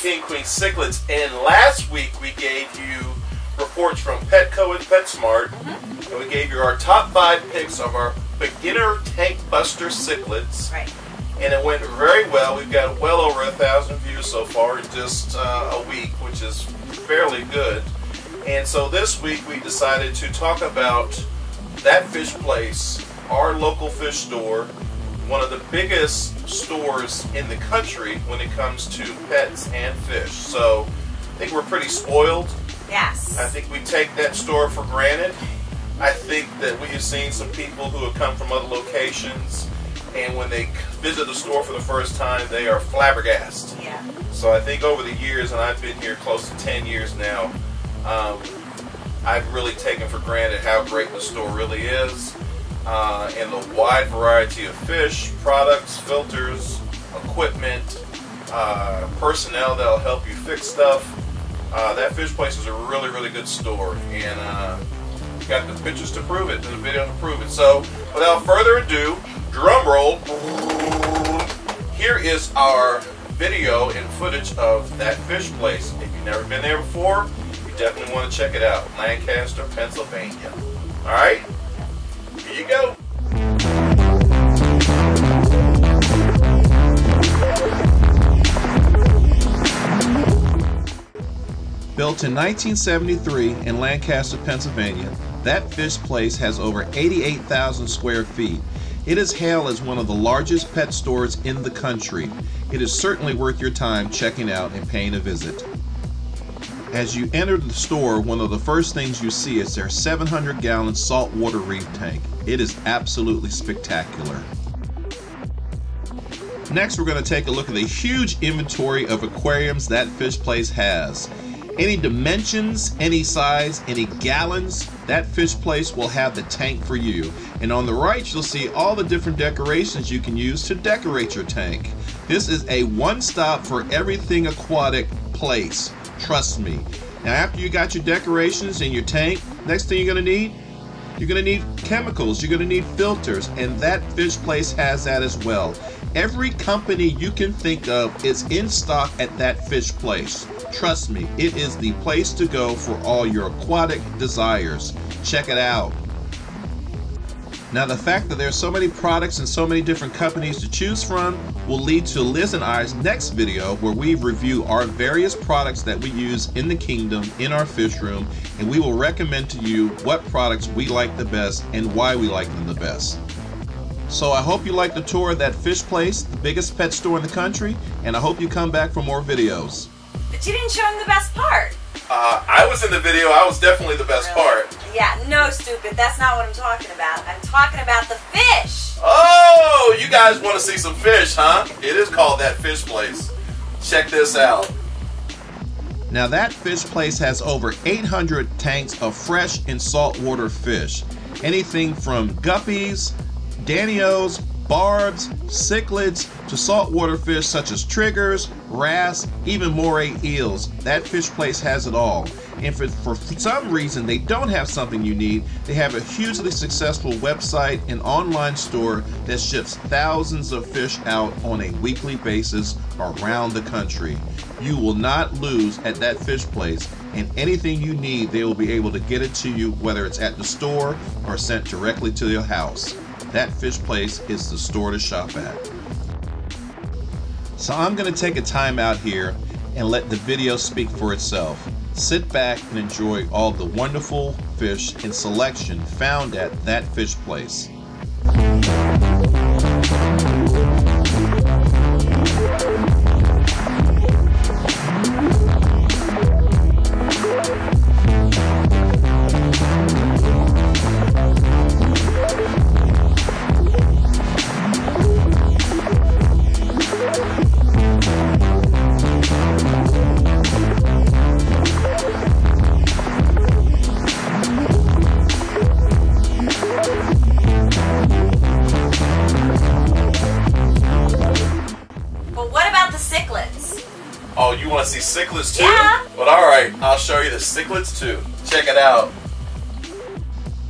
King Queen Cichlids. And last week we gave you reports from Petco and PetSmart. Mm-hmm. And we gave you our top five picks of our beginner tank buster cichlids. Right. And it went very well. We've got well over a thousand views so far in just uh, a week, which is fairly good. And so this week we decided to talk about that fish place, our local fish store, one of the biggest stores in the country when it comes to pets and fish. So I think we're pretty spoiled. Yes. I think we take that store for granted. I think that we have seen some people who have come from other locations, and when they visit the store for the first time, they are flabbergasted. Yeah. So I think over the years, and I've been here close to 10 years now, um, I've really taken for granted how great the store really is, uh, and the wide variety of fish, products, filters, equipment, uh, personnel that'll help you fix stuff. Uh, that fish place is a really, really good store, and uh, got the pictures to prove it, the video to prove it. So, without further ado, drum roll. Here is our video and footage of that fish place. If you've never been there before, you definitely want to check it out. Lancaster, Pennsylvania. All right, here you go. Built in 1973 in Lancaster, Pennsylvania, that fish place has over 88,000 square feet. It is hailed as one of the largest pet stores in the country. It is certainly worth your time checking out and paying a visit. As you enter the store, one of the first things you see is their 700 gallon saltwater reef tank. It is absolutely spectacular. Next, we're going to take a look at the huge inventory of aquariums that fish place has. Any dimensions, any size, any gallons, that fish place will have the tank for you. And on the right, you'll see all the different decorations you can use to decorate your tank. This is a one-stop for everything aquatic place. Trust me. Now, after you got your decorations and your tank, next thing you're going to need you're going to need chemicals, you're going to need filters, and that fish place has that as well. Every company you can think of is in stock at that fish place. Trust me, it is the place to go for all your aquatic desires. Check it out. Now, the fact that there's so many products and so many different companies to choose from will lead to Liz and I's next video where we review our various products that we use in the kingdom in our fish room and we will recommend to you what products we like the best and why we like them the best. So I hope you like the tour of that fish place, the biggest pet store in the country, and I hope you come back for more videos. But you didn't show him the best part. Uh, I was in the video, I was definitely the best Really? part. Yeah, no, stupid. That's not what I'm talking about. I'm talking about the fish. Oh, you guys want to see some fish, huh? It is called that fish place. Check this out. Now that fish place has over 800 tanks of fresh and saltwater fish. Anything from guppies, danios, barbs, cichlids, to saltwater fish such as triggers, wrasse, even moray eels. That fish place has it all. And for, for some reason they don't have something you need, they have a hugely successful website and online store that ships thousands of fish out on a weekly basis around the country. You will not lose at that fish place, and anything you need, they will be able to get it to you, whether it's at the store or sent directly to your house. That fish place is the store to shop at. So I'm to take a time out here and let the video speak for itself. Sit back and enjoy all the wonderful fish and selection found at that fish place. Oh, you want to see cichlids too? Yeah. But all right, I'll show you the cichlids too. Check it out.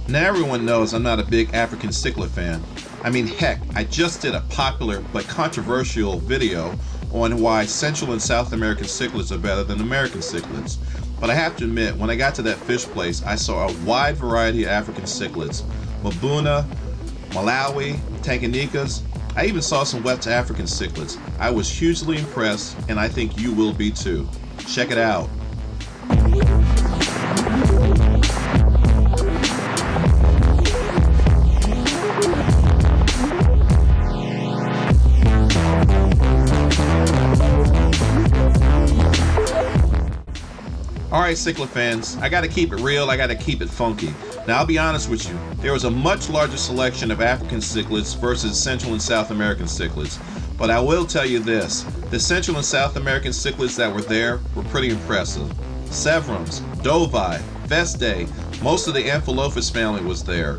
Now everyone knows I'm not a big African cichlid fan. I mean, heck, I just did a popular but controversial video on why Central and South American cichlids are better than American cichlids. But I have to admit, when I got to that fish place, I saw a wide variety of African cichlids. Mbuna, Malawi, Tanganyikas. I even saw some West African cichlids. I was hugely impressed, and I think you will be too. Check it out. Alright, Cichlid fans, I gotta keep it real, I gotta keep it funky. Now, I'll be honest with you, there was a much larger selection of African cichlids versus Central and South American cichlids. But I will tell you this the Central and South American cichlids that were there were pretty impressive. Severums, Dovi, Festae, most of the Amphilophus family was there.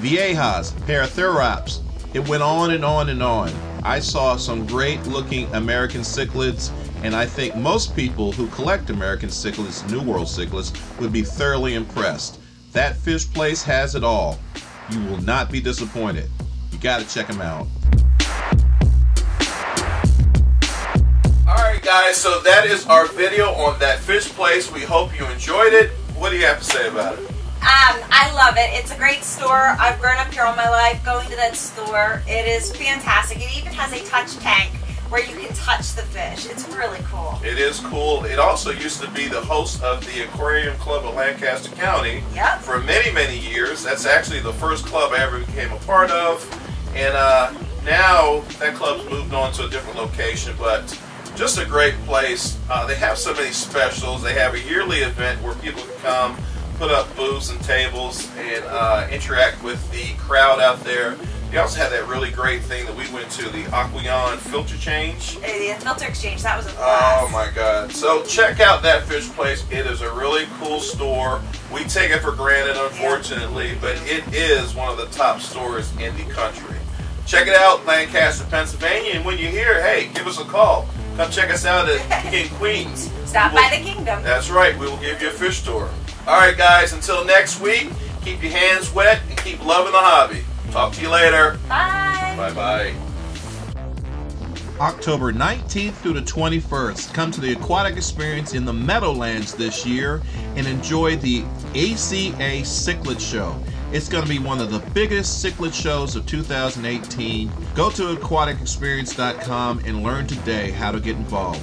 Viejas, Paratheraps, it went on and on and on. I saw some great looking American cichlids and I think most people who collect American cichlids, New World cichlids, would be thoroughly impressed. That fish place has it all. You will not be disappointed. You got to check them out. Alright guys, so that is our video on that fish place. We hope you enjoyed it. What do you have to say about it? Um, I love it. It's a great store. I've grown up here all my life going to that store. It is fantastic. It even has a touch tank where you can touch the fish. It's really cool. It is cool. It also used to be the host of the Aquarium Club of Lancaster County yep. for many, many years. That's actually the first club I ever became a part of. And uh, now that club's moved on to a different location, but just a great place. Uh, they have so many specials. They have a yearly event where people can come, put up booths and tables, and uh, interact with the crowd out there. They also had that really great thing that we went to, the Aqueon filter change. The filter exchange, that was a blast. Oh my god. So check out that fish place. It is a really cool store. We take it for granted, unfortunately, but it is one of the top stores in the country. Check it out, Lancaster, Pennsylvania, and when you're here, hey, give us a call. Come check us out at King Queens. Stop will, by the kingdom. That's right, we will give you a fish tour. Alright guys, until next week, keep your hands wet and keep loving the hobby. Talk to you later. Bye. Bye bye. October 19th through the 21st. Come to the Aquatic Experience in the Meadowlands this year and enjoy the ACA Cichlid Show. It's going to be one of the biggest cichlid shows of 2018. Go to aquaticexperience.com and learn today how to get involved.